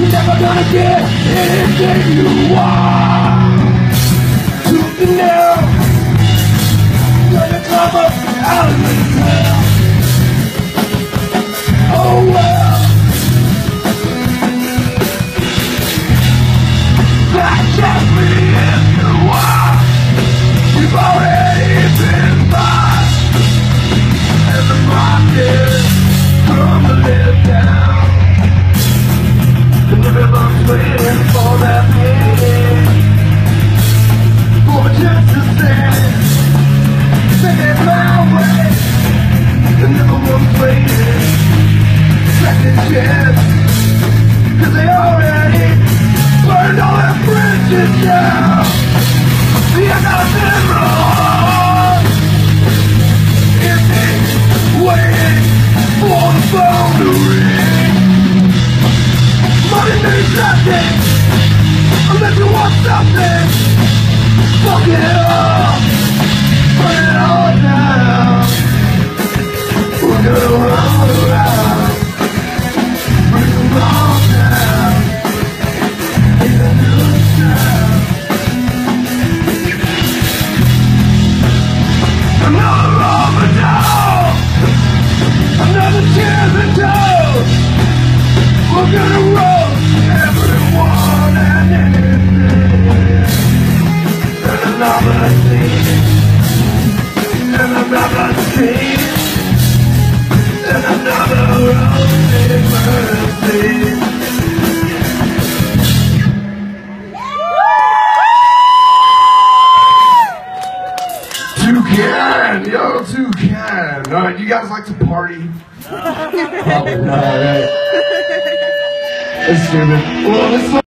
You're never gonna get anything you want. Second. Cause they already burned all their bridges down. See, I got mirror. It's me waiting for the phone to ring. Money means nothing unless you want something. Fuck it another toes. We're gonna roast everyone and. And another scene, and another scene, and another rolling mercy. Toucan, yo, Toucan. All right, you guys like to party? Probably not, right? That's stupid. Well, this